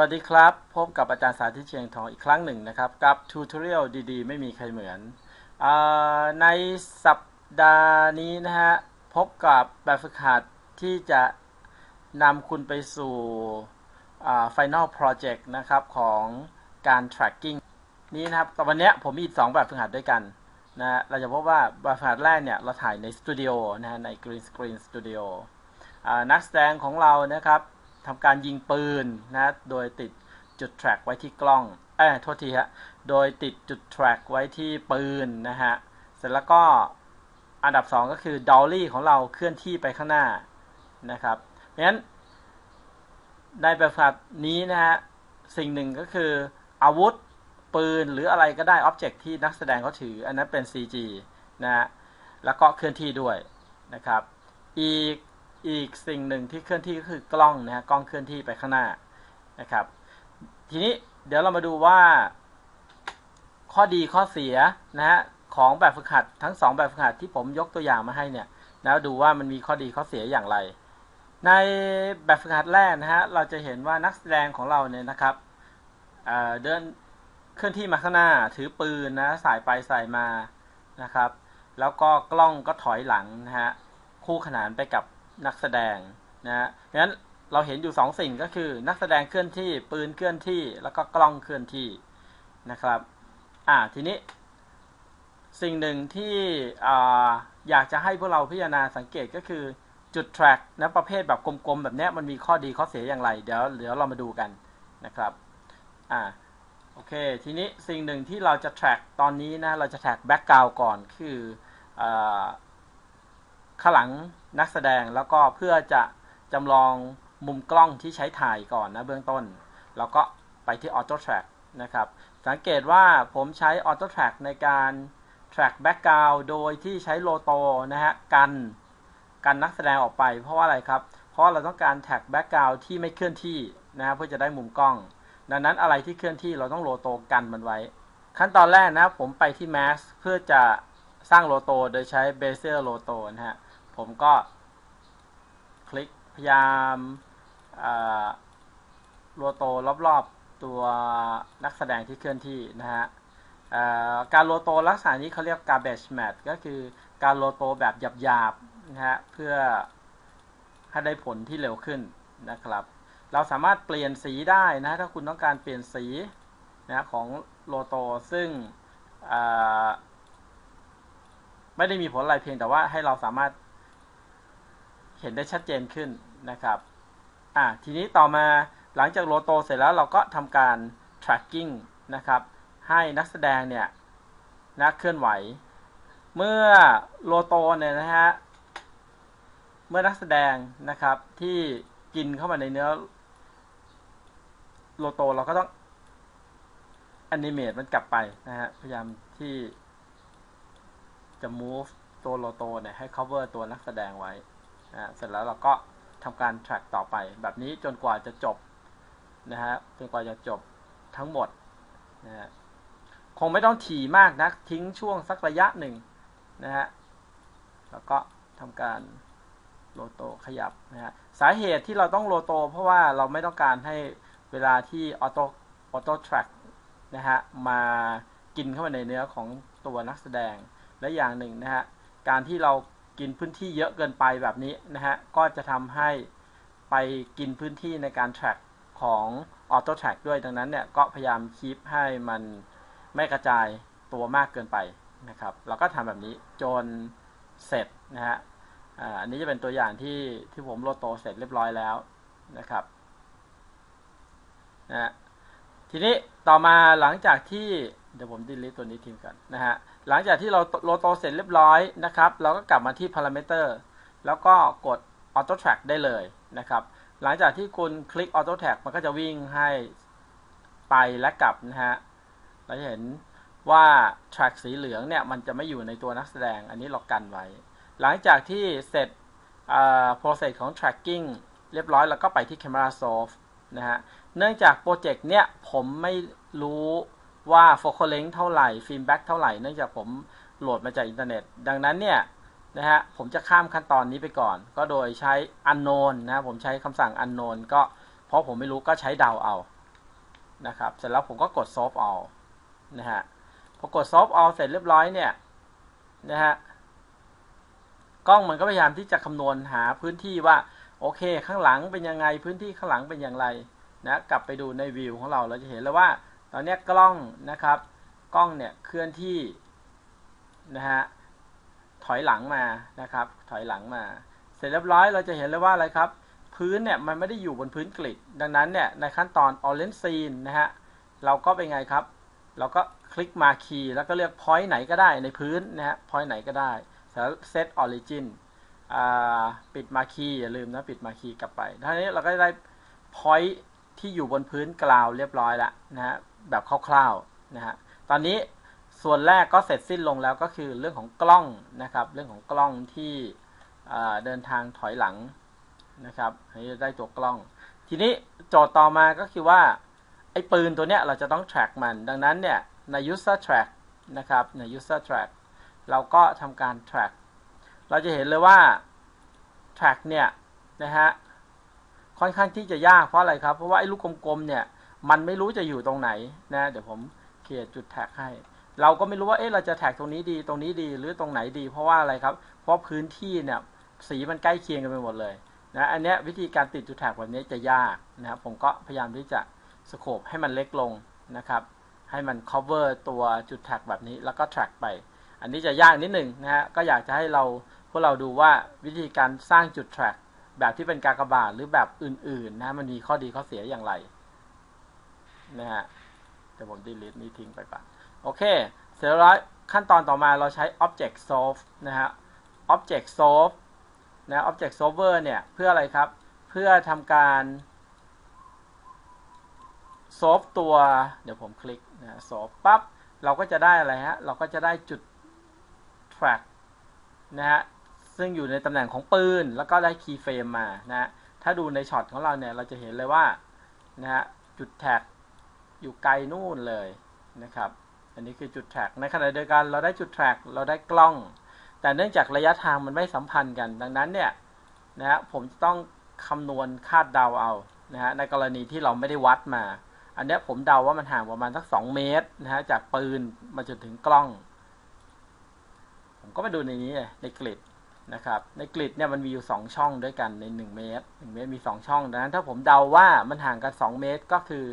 วัสดีครับ พบกับอาจารย์สาธิตเชียงทองอีกครั้งหนึ่งนะครับ กับทูตเรียลดีๆ ไม่มีใครเหมือนอในสัปดาห์นี้นะฮะ พบกับแบบฝึกหัดที่จะนำคุณไปสู่ Final Project นะครับ ของการ tracking นี้นะครับตอนนี้ผมมีสองแบบฝึกหัดด้วยกันนะเราจะพบว่าแบบฝึกหัดแรกเนี่ย เราถ่ายในสตูดิโอนะฮะใน Green Screen Studio นักแสดงของเรานะครับ ทำการยิงปืนนะโดยติดจุด track ไว้ที่กล้องเอ้โทษทีฮะโดยติดจุด track ไว้ที่ปืนนะฮะเสร็จแล้วก็อันดับ 2 ก็คือ dolly ของเราเคลื่อนที่ไปข้างหน้านะครับเพราะฉะนั้นในแบบฝึกนี้นะฮะสิ่งหนึ่งก็คืออาวุธปืนหรืออะไรก็ได้ object ที่นักแสดงเขาถือ อันนั้นเป็น CG นะฮะแล้วก็เคลื่อนที่ด้วยนะครับ อีก อีกสิ่งหนึ่งที่เคลื่อนที่ก็คือกล้องนะฮะกล้องเคลื่อนที่ไปข้างหน้านะครับ ทีนี้เดี๋ยวเรามาดูว่า ข้อดีข้อเสียนะฮะของแบบฝึกหัดทั้ง 2 แบบฝึกหัดที่ผมยกตัวอย่างมาให้เนี่ยแล้วดูว่ามันมีข้อดีข้อเสียอย่างไร ในแบบฝึกหัดแรกนะฮะเราจะเห็นว่านักแสดงของเราเนี่ยนะครับเเดินเคลื่อนที่มาข้างหน้าถือปืนนะสายไปสายมานะครับ แล้วก็กล้องก็ถอยหลังนะฮะคู่ขนานไปกับ นักแสดงนะฮะงั้นเราเห็นอยู่2สิ่งก็คือ นักแสดงเคลื่อนที่ปืนเคลื่อนที่ แล้วก็กล้องเคลื่อนที่นะครับ อ่าทีนี้ สิ่งหนึ่งที่อยากจะให้พวกเราพิจารณาสังเกตก็คือจุด track นะประเภทแบบกลมๆ แบบนี้มันมีข้อดีข้อเสียอย่างไร เดี๋ยวเดี๋ยวเรามาดูกันนะครับอ่าโอเค ทีนี้สิ่งหนึ่งที่เราจะ track ตอนนี้นะ เราจะ track background ก่อนคืออ ข้างหลังนักแสดงแล้วก็เพื่อจะจำลองมุมกล้องที่ใช้ถ่ายก่อนนะเบื้องต้น แล้วก็ไปที่ Auto Track นะครับ สังเกตว่าผมใช้ Auto Track ในการ track background โดยที่ใช้โลโตนะฮะกันกันนักแสดงออกไปเพราะว่าอะไรครับ เพราะเราต้องการ track background ที่ไม่เคลื่อนที่นะเพื่อจะได้มุมกล้อง ดังนั้นอะไรที่เคลื่อนที่เราต้องโลโตกันมันไว้ ขั้นตอนแรกนะผมไปที่ Mask เพื่อจะสร้างโลโตโดยใช้ Bezier โลโตนะฮะ ผมก็คลิกพยายามโลโตรอบๆตัวนักแสดงที่เคลื่อนที่นะฮะการโลโตลักษณะนี้เขาเรียก garbage match ก็คือการโลโตแบบหยาบๆนะฮะเพื่อให้ได้ผลที่เร็วขึ้นนะครับ เราสามารถเปลี่ยนสีได้นะถ้าคุณต้องการเปลี่ยนสีนะของโลโตซึ่งไม่ได้มีผลอะไรเพียงแต่ว่าให้เราสามารถ เห็นได้ชัดเจนขึ้นนะครับอ่าทีนี้ต่อมาหลังจากโลโตเสร็จแล้วเราก็ทำการ tracking นะครับ ให้นักแสดงเนี่ยนะเคลื่อนไหว เมื่อโลโตเนี่ยนะฮะ เมื่อนักแสดงนะครับที่กินเข้ามาในเนื้อโลโตเราก็ต้องแอนิเมตมันกลับไปนะฮะ พยายามที่จะ move ตัวโลโตเนี่ยให้ cover ตัวนักแสดงไว้ เสร็จแล้วเราก็ทำการ track ต่อไป แบบนี้จนกว่าจะจบนะฮะจนกว่าจะจบทั้งหมดนะฮะคงไม่ต้องถี่มากนะทิ้งช่วงสักระยะหนึ่งนะฮะแล้วก็ทำการโลโตขยับนะฮะสาเหตุที่เราต้องโลโต เพราะว่าเราไม่ต้องการให้เวลาที่ออโต้ออโต้แทร็กนะฮะมากินเข้ามาในเนื้อของตัวนักแสดงและอย่างหนึ่งนะฮะการที่เรา กินพื้นที่เยอะเกินไปแบบนี้นะฮะ ก็จะทำให้ไปกินพื้นที่ในการ track ของ auto track ด้วย ดังนั้นเนี่ยก็พยายามคีปให้มันไม่กระจายตัวมากเกินไปนะครับเราก็ทำแบบนี้จนเสร็จนะฮะอันนี้จะเป็นตัวอย่างที่ที่ผมโลโตเสร็จเรียบร้อยแล้วนะครับนะทีนี้ต่อมาหลังจากที่ เดี๋ยวผมดีลิทตัวนี้ทิ้งกันนะฮะ หลังจากที่เราโลโตเสร็จเรียบร้อยนะครับ เราก็กลับมาที่ parameter แล้วก็กด auto track ได้เลยนะครับ หลังจากที่คุณคลิก auto track มันก็จะวิ่งให้ไปและกลับนะฮะ เราจะเห็นว่า track สีเหลืองเนี่ย มันจะไม่อยู่ในตัวนักแสดง อันนี้เรากันไว้ หลังจากที่เสร็จ process ของ tracking เรียบร้อยแล้วก็ไปที่ camera source นะฮะ เนื่องจากโปรเจกต์เนี้ยผมไม่รู้ ว่า focal length เท่าไหร่ film back เท่าไหร่เนื่องจากผมโหลดมาจากอินเทอร์เน็ต ดังนั้นเนี่ยนะฮะผมจะข้ามขั้นตอนนี้ไปก่อน ก็โดยใช้ unknown นะผมใช้คำสั่ง unknown ก็เพราะผมไม่รู้ก็ใช้เดาเอานะครับเสร็จแล้วผมก็กด solve all นะฮะพอกด solve all เสร็จเรียบร้อยเนี่ยนะฮะกล้องมันก็พยายามที่จะคำนวณหาพื้นที่ว่าโอเค ข้างหลังเป็นยังไงพื้นที่ข้างหลังเป็นอย่างไรนะกลับไปดูในวิวของเราเราจะเห็นแล้วว่า ตอนนี้กล้องนะครับ กล้องเนี่ยเคลื่อนที่นะฮะถอยหลังมานะครับ ถอยหลังมา เสร็จเรียบร้อยเราจะเห็นเลยว่าอะไรครับ พื้นเนี่ยมันไม่ได้อยู่บนพื้นกริดดังนั้นเนี่ยในขั้นตอน Orange Scene นะฮะเราก็เป็นไงครับ เราก็คลิกมาคีย์แล้วก็เลือก point ไหนก็ได้ในพื้นนะฮะ point ไหนก็ได้แล้ว set origin ปิดมาคีย์อย่าลืมนะปิดมาคีย์กลับไปทีนี้เราก็ได้ point ที่อยู่บนพื้นกราวเรียบร้อยแล้วนะฮะ แบบคร่าวๆนะฮะตอนนี้ส่วนแรกก็เสร็จสิ้นลงแล้วก็คือเรื่องของกล้องนะครับ เรื่องของกล้องที่เดินทางถอยหลังนะครับให้ได้ตัวกล้อง ทีนี้โจทย์ต่อมาก็คือว่าไอ้ปืนตัวเนี้ยเราจะต้อง track มัน ดังนั้นเนี่ยใน user track นะครับใน user track เราก็ทำการ track เราจะเห็นเลยว่า track เนี่ยนะฮะค่อนข้างที่จะยากเพราะอะไรครับ เพราะว่าไอ้ลูกกลมๆเนี่ย มันไม่รู้จะอยู่ตรงไหนนะ เดี๋ยวผมเขียนจุดแท็กให้ เราก็ไม่รู้ว่าเอ๊ะเราจะแท็กตรงนี้ดีตรงนี้ดีหรือตรงไหนดี เพราะว่าอะไรครับ เพราะพื้นที่เนี่ยสีมันใกล้เคียงกันไปหมดเลยนะอันนี้วิธีการติดจุดแท็กแบบนี้จะยากนะครับผมก็พยายามที่จะสโคปให้มันเล็กลงนะครับ ให้มัน cover ตัวจุดแท็กแบบนี้แล้วก็ track ไป อันนี้จะยากนิดหนึ่งนะฮะก็อยากจะให้เราพวกเราดูว่าวิธีการสร้างจุด track แบบที่เป็นกากบาทหรือแบบอื่นๆนะมันมีข้อดีข้อเสียอย่างไร นะฮะเดี๋ยวผม delete นี้ทิ้งไปก่อน โอเค เสร็จแล้วขั้นตอนต่อมาเราใช้ object solve นะฮะ object solve นะ object solver เนี่ย เพื่ออะไรครับ เพื่อทำการ solve ตัว เดี๋ยวผมคลิกนะ solve ปั๊บ เราก็จะได้อะไรฮะ เราก็จะได้จุด track นะฮะ ซึ่งอยู่ในตำแหน่งของปืน แล้วก็ได้ key frame มานะ ถ้าดูในช็อตของเราเนี่ย เราจะเห็นเลยว่า นะฮะ จุดแท็ก อยู่ไกลนู่นเลยนะครับ อันนี้คือจุดแท็กในขณะเดียวกันเราได้จุดแท็กเราได้กล้อง แต่เนื่องจากระยะทางมันไม่สัมพันธ์กัน ดังนั้นเนี่ยนะฮะผมจะต้องคำนวณคาดเดาเอานะฮะในกรณีที่เราไม่ได้วัดมา อันนี้ผมเดาว่ามันห่างประมาณสัก 2 เมตรนะฮะจากปืนมาจนถึงกล้อง ผมก็มาดูในนี้ในกริดนะครับในกริดเนี่ยมันมีอยู่ 2 ช่องด้วยกันใน 1 เมตร 1 เมตรมี 2 ช่องดังนั้นถ้าผมเดาว่ามันห่างกัน 2 เมตรก็คือ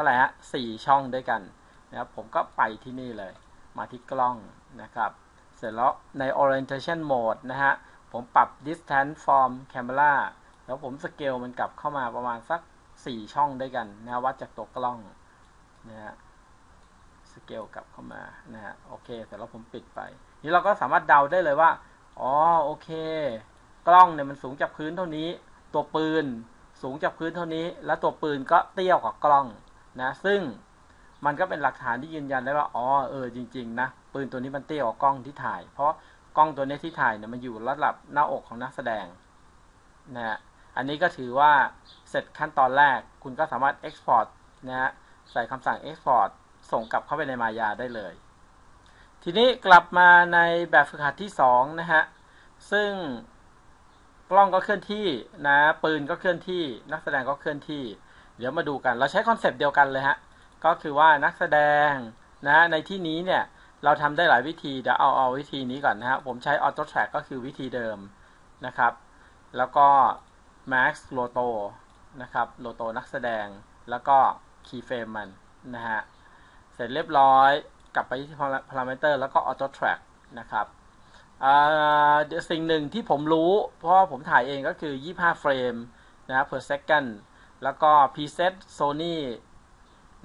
ท่าไหร่ฮะ4ช่องด้วยกันนะครับผมก็ไปที่นี่เลย มาที่กล้องนะครับ เสร็จแล้วใน orientation mode นะฮะ ผมปรับ distance from camera แล้วผมสเกลมันกลับเข้ามาประมาณสัก 4 ช่องด้วยกันนะวัดจากตัวกล้องนะฮะสเกลกลับเข้ามานะฮะโอเคเสร็จแล้วผมปิดไป นี่เราก็สามารถเดาได้เลยว่า อ๋อโอเค กล้องเนี่ยมันสูงจากพื้นเท่านี้ ตัวปืนสูงจากพื้นเท่านี้ แล้วตัวปืนก็เตี้ยกว่ากล้อง นะซึ่งมันก็เป็นหลักฐานที่ยืนยันได้ว่าอ๋อเออจริงๆนะปืนตัวนี้มันเตี้ยกว่ากล้องที่ถ่าย เพราะกล้องตัวนี้ที่ถ่ายเนี่ยมันอยู่ระดับหน้าอกของนักแสดงนะฮะอันนี้ก็ถือว่าเสร็จขั้นตอนแรกคุณก็สามารถ Export นะฮะใส่คำสั่ง Export ส่งกลับเข้าไปในมายาได้เลย ทีนี้กลับมาในแบบฝึกหัดที่2นะฮะซึ่งกล้องก็เคลื่อนที่นะปืนก็เคลื่อนที่ นักแสดงก็เคลื่อนที่ เดี๋ยวมาดูกัน เราใช้คอนเซปต์เดียวกันเลยฮะ ก็คือว่านักแสดงนะในที่นี้เนี่ยเราทำได้หลายวิธีเดี๋ยวเอาเอาวิธีนี้ก่อนนะฮะ ผมใช้ Auto Track ก็คือวิธีเดิมนะครับ แล้วก็ Max Loto นะครับ Loto นักแสดง แล้วก็ Keyframe มันนะฮะ เสร็จเรียบร้อยกลับไปที่ Parameter แล้วก็ Auto Track นะครับเดี๋ยวสิ่งหนึ่งที่ผมรู้ เพราะผมถ่ายเองก็คือ 25 frame นะ per second แล้วก็ preset Sony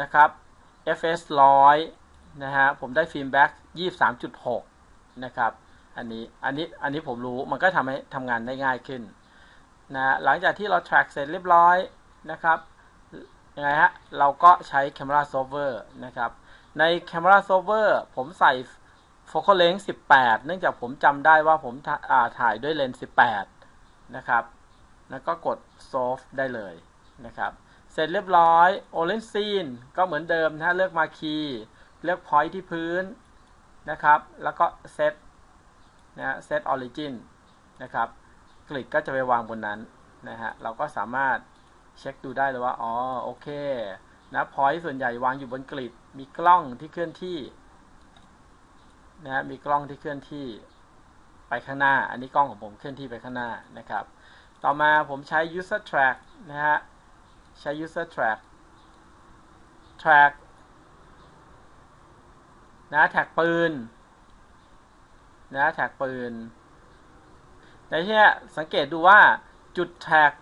นะครับ FS100 นะฮะ ผมได้ film back 23.6 นะครับ อันนี้ อันนี้ อันนี้ผมรู้ มันก็ทำให้ทำงานได้ง่ายขึ้นนะ หลังจากที่เรา track เสร็จเรียบร้อยนะครับ ยังไงฮะ เราก็ใช้ camera solver นะครับ ใน camera solver ผมใส่ focal length 18 เนื่องจากผมจำได้ว่าผมถ่ายด้วยเลนส์ 18 นะครับ แล้วก็กด solve ได้เลย นะครับเสร็จเรียบร้อย orient scene ก็เหมือนเดิมนะเลือกมาคีเลือก point ที่พื้นนะครับ แล้วก็เซตนะ set origin นะครับ grid ก็จะไปวางบนนั้นนะฮะเราก็สามารถเช็คดูได้เลยว่าอ๋อโอเคนะพอยต์ส่วนใหญ่วางอยู่บนกริดมีกล้องที่เคลื่อนที่นะมีกล้องที่เคลื่อนที่ไปข้างหน้า อันนี้กล้องของผมเคลื่อนที่ไปข้างหน้านะครับ ต่อมาผมใช้ user track นะฮะ ใช้ user track track นะแท็กปืนนะแท็กปืนในที่นี้สังเกตดูว่าจุดแท็ก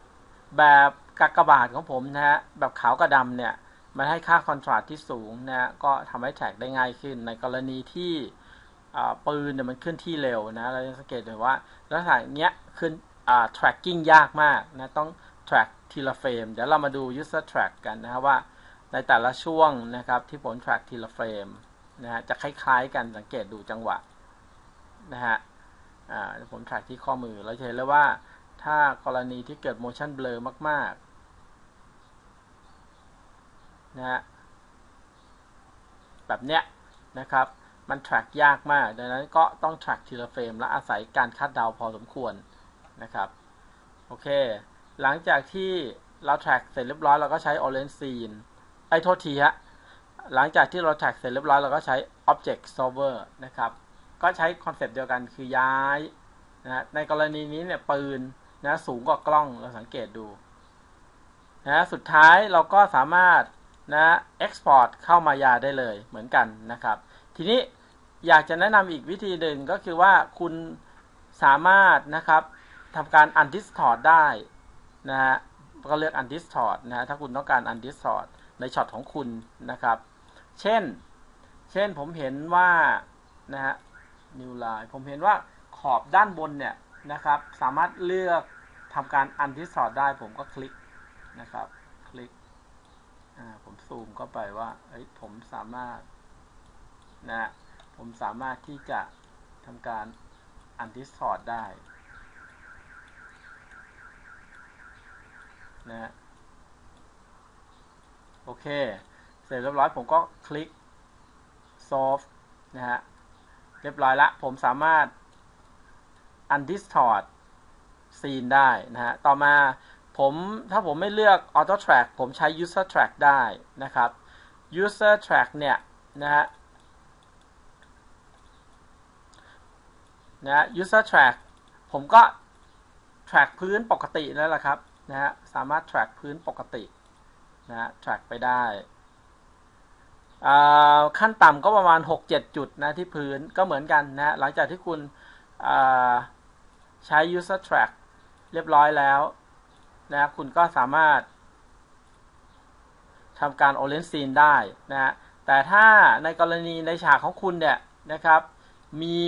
แบบกากบาทของผมนะฮะแบบขาวกับดำเนี่ย มันให้ค่าคอนทราสต์ที่สูงนะ ก็ทำให้แท็กได้ง่ายขึ้น ในกรณีที่ปืนเนี่ยมันขึ้นที่เร็วนะ เราจะสังเกตเห็นว่าลักษณะเนี้ยขึ้น tracking ยากมากนะ ต้อง track ทีละเฟรม เดี๋ยวเรามาดู user track กันนะครับว่าในแต่ละช่วงนะครับที่ผม track ทีละเฟรมนะฮะจะคล้ายๆกันสังเกตดูจังหวะนะฮะผม track ที่ข้อมือเราจะเห็นเลยว่าถ้ากรณีที่เกิด motion blur มากๆนะฮะแบบเนี้ยนะครับมัน track ยากมาก ดังนั้นก็ต้อง track ทีละเฟรมและอาศัยการคาดเดาพอสมควรนะครับ โอเค หลังจากที่เรา track เสร็จเรียบร้อยเราก็ใช้ orange scene ไอ้โทษทีฮะ หลังจากที่เรา track เสร็จเรียบร้อยเราก็ใช้ object solver นะครับ ก็ใช้คอนเซปต์เดียวกันคือย้ายนะในกรณีนี้เนี่ยปืนนะสูงกว่ากล้องเราสังเกตดูนะสุดท้ายเราก็สามารถนะ export เข้ามายาได้เลยเหมือนกันนะครับ ทีนี้อยากจะแนะนำอีกวิธีหนึ่งก็คือว่าคุณสามารถนะครับทำการ undistort ได้ นะฮะก็เลือก undistort นะฮะถ้าคุณต้องการ undistort ในช็อตของคุณนะครับ เช่น เช่นผมเห็นว่านะฮะ new line ผมเห็นว่าขอบด้านบนเนี่ยนะครับ สามารถเลือกทำการ undistort ได้ผมก็คลิกนะครับ คลิกผมซูมเข้าไปว่าเอ้ยผมสามารถนะผมสามารถที่จะทำการ undistort ได้ นะฮะโอเค เสร็จเรียบร้อยผมก็คลิก solve นะฮะเรียบร้อยละผมสามารถ undistort scene ได้นะฮะต่อมาผมถ้าผมไม่เลือก auto track ผมใช้ user track ได้นะครับ user track เนี่ยนะฮะนะ user track ผมก็ track พื้นปกตินั่นแหละครับ นะฮะสามารถ track พื้นปกตินะ track ไปได้ ขั้นต่ำก็ประมาณ 6-7 จุดนะที่พื้นก็เหมือนกันนะหลังจากที่คุณใช้ user track เรียบร้อยแล้วนะคุณก็สามารถทำการ orange scene ได้นะแต่ถ้าในกรณีในฉากของคุณเนี่ยนะครับมี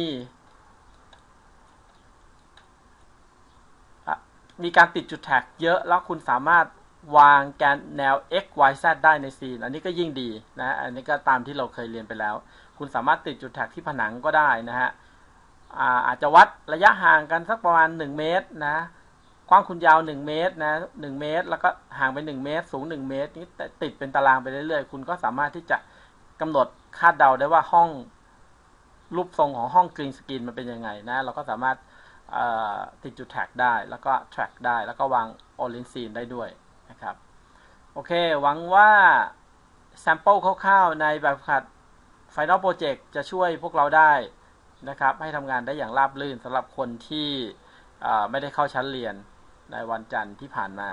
มีการติดจุดแท็กเยอะแล้วคุณสามารถวางแกนแนว x y z ได้ในซีนอันนี้ก็ยิ่งดีนะอันนี้ก็ตามที่เราเคยเรียนไปแล้ว คุณสามารถติดจุดแท็กที่ผนังก็ได้นะฮะอาจจะวัดระยะห่างกันสักประมาณ 1 เมตรนะกว้างคุณยาว 1 เมตรนะ1เมตร แล้วก็ห่างไป 1 เมตร สูง 1 เมตร นี้ติดเป็นตารางไปเรื่อยๆ คุณก็สามารถที่จะกำหนดคาดเดาได้ว่าห้องรูปทรงของห้องกรีนสกรีนมันเป็นยังไงนะ เราก็สามารถ ติดจุดแท็กได้แล้วก็ track ได้แล้วก็วาง orange scene ได้ด้วยนะครับ โอเค หวังว่า sample คร่าวๆในแบบขัด Final Project จะช่วยพวกเราได้นะครับ ให้ทำงานได้อย่างราบรื่นสำหรับคนที่ไม่ได้เข้าชั้นเรียนในวันจันทร์ที่ผ่านมา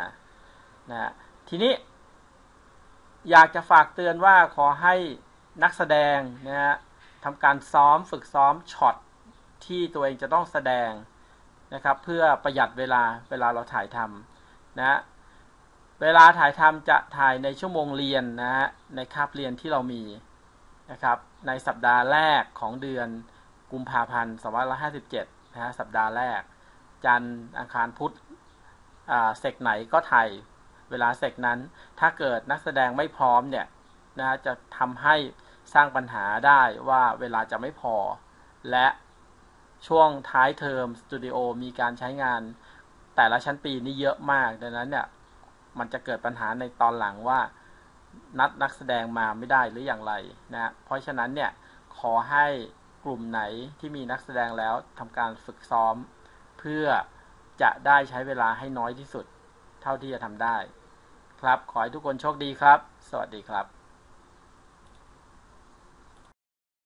นะทีนี้ อยากจะฝากเตือนว่าขอให้นักแสดงนะฮะทำการซ้อมฝึกซ้อมช็อตที่ตัวเองจะต้องแสดง นะครับ เพื่อประหยัดเวลาเวลาเราถ่ายทำนะเวลาถ่ายทำจะถ่ายในชั่วโมงเรียนนะฮะในคาบเรียนที่เรามีนะครับในสัปดาห์แรกของเดือนกุมภาพันธ์2557นะฮะสัปดาห์แรก จันทร์อังคารพุธอ่าเซกไหนก็ถ่ายเวลาเซกนั้น ถ้าเกิดนักแสดงไม่พร้อมเนี่ยนะจะทำให้สร้างปัญหาได้ว่าเวลาจะไม่พอ และ ช่วงท้ายเทอมสตูดิโอมีการใช้งานแต่ละชั้นปีนี่เยอะมาก ดังนั้นเนี่ย มันจะเกิดปัญหาในตอนหลังว่านัดนักแสดงมาไม่ได้หรืออย่างไรนะเพราะฉะนั้นเนี่ยขอให้กลุ่มไหนที่มีนักแสดงแล้วทำการฝึกซ้อม เพื่อจะได้ใช้เวลาให้น้อยที่สุด เท่าที่จะทำได้ ครับขอให้ทุกคนโชคดีครับ สวัสดีครับ